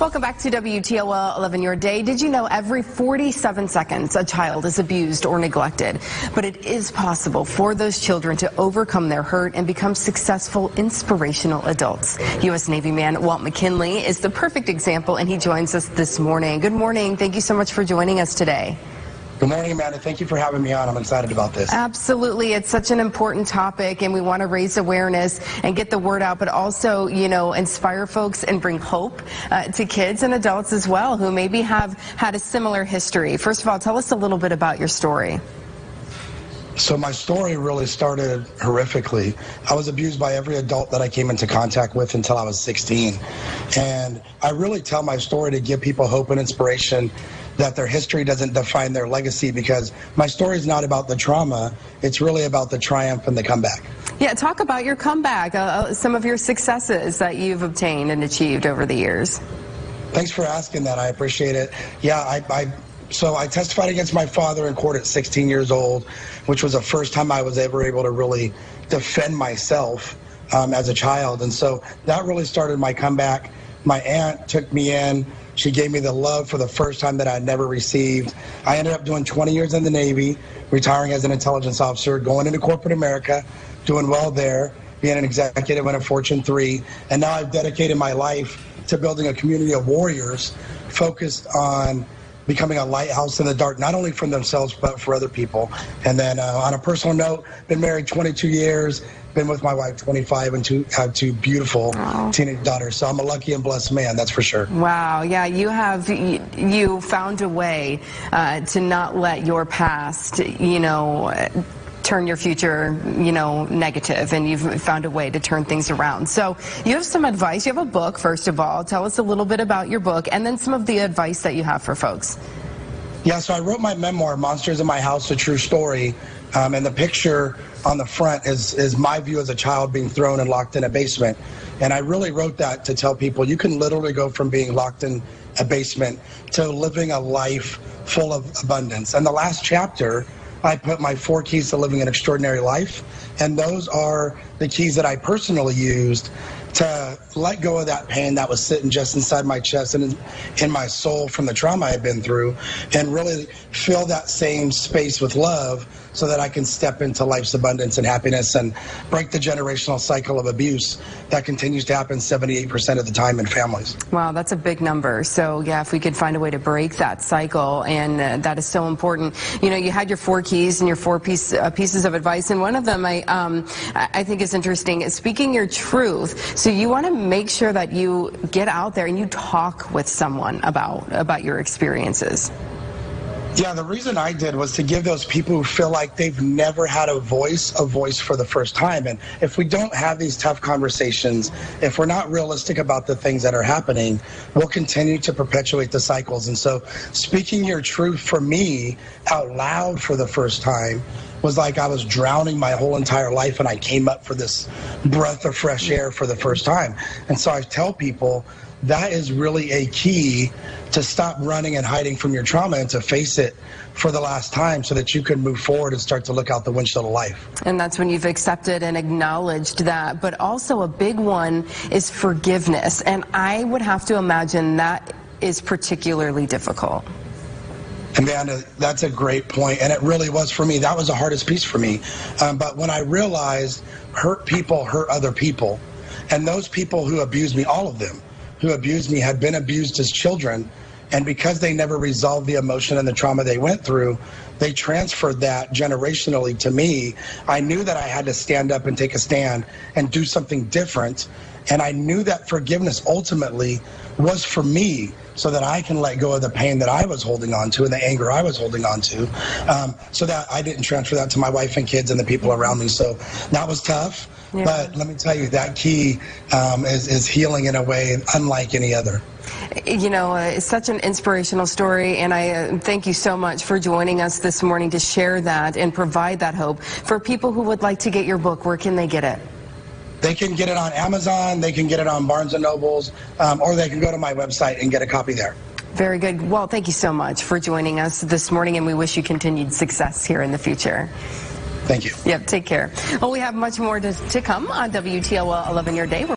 Welcome back to WTOL 11 Your Day. Did you know every 47 seconds a child is abused or neglected? But it is possible for those children to overcome their hurt and become successful, inspirational adults. U.S. Navy man Walt McKinley is the perfect example, and he joins us this morning. Good morning. Thank you so much for joining us today. Good morning, Amanda. Thank you for having me on. I'm excited about this. Absolutely. It's such an important topic, and we want to raise awareness and get the word out, but also, you know, inspire folks and bring hope uh, to kids and adults as well who maybe have had a similar history. First of all, tell us a little bit about your story. So my story really started horrifically. I was abused by every adult that I came into contact with until I was 16. And I really tell my story to give people hope and inspiration that their history doesn't define their legacy because my story is not about the trauma. It's really about the triumph and the comeback. Yeah, talk about your comeback, uh, uh, some of your successes that you've obtained and achieved over the years. Thanks for asking that. I appreciate it. Yeah, I, I so I testified against my father in court at 16 years old, which was the first time I was ever able to really defend myself um, as a child. And so that really started my comeback. My aunt took me in she gave me the love for the first time that I never received. I ended up doing 20 years in the Navy, retiring as an intelligence officer, going into corporate America, doing well there, being an executive in a Fortune 3. And now I've dedicated my life to building a community of warriors focused on becoming a lighthouse in the dark, not only for themselves, but for other people. And then uh, on a personal note, been married 22 years, been with my wife 25 and two, have two beautiful teenage daughters. So I'm a lucky and blessed man, that's for sure. Wow, yeah, you have, you found a way uh, to not let your past, you know, turn your future, you know, negative, and you've found a way to turn things around. So you have some advice. You have a book, first of all. Tell us a little bit about your book, and then some of the advice that you have for folks. Yeah, so I wrote my memoir, Monsters in My House, A True Story, um, and the picture on the front is, is my view as a child being thrown and locked in a basement. And I really wrote that to tell people you can literally go from being locked in a basement to living a life full of abundance. And the last chapter I put my four keys to living an extraordinary life. And those are the keys that I personally used to let go of that pain that was sitting just inside my chest and in my soul from the trauma I had been through and really fill that same space with love so that I can step into life's abundance and happiness and break the generational cycle of abuse that continues to happen 78% of the time in families. Wow, that's a big number. So, yeah, if we could find a way to break that cycle, and uh, that is so important. You know, you had your four keys and your four piece, uh, pieces of advice, and one of them I, um, I think is interesting is speaking your truth. So, you want to make sure that you get out there and you talk with someone about, about your experiences. Yeah, the reason I did was to give those people who feel like they've never had a voice a voice for the first time. And if we don't have these tough conversations, if we're not realistic about the things that are happening, we'll continue to perpetuate the cycles. And so, speaking your truth for me out loud for the first time was like I was drowning my whole entire life and I came up for this breath of fresh air for the first time. And so I tell people, that is really a key to stop running and hiding from your trauma and to face it for the last time so that you can move forward and start to look out the windshield of life. And that's when you've accepted and acknowledged that. But also a big one is forgiveness. And I would have to imagine that is particularly difficult. Amanda, that's a great point, and it really was for me. That was the hardest piece for me. Um, but when I realized hurt people hurt other people, and those people who abused me, all of them, who abused me had been abused as children. And because they never resolved the emotion and the trauma they went through, they transferred that generationally to me. I knew that I had to stand up and take a stand and do something different. And I knew that forgiveness ultimately was for me so that I can let go of the pain that I was holding on to and the anger I was holding on to, um, so that I didn't transfer that to my wife and kids and the people around me. So that was tough. Yeah. But let me tell you, that key um, is, is healing in a way unlike any other. You know, uh, it's such an inspirational story, and I uh, thank you so much for joining us this morning to share that and provide that hope. For people who would like to get your book, where can they get it? They can get it on Amazon, they can get it on Barnes & Nobles, um, or they can go to my website and get a copy there. Very good. Well, thank you so much for joining us this morning, and we wish you continued success here in the future. Thank you. Yep, take care. Well, we have much more to, to come on WTOL 11 Your Day.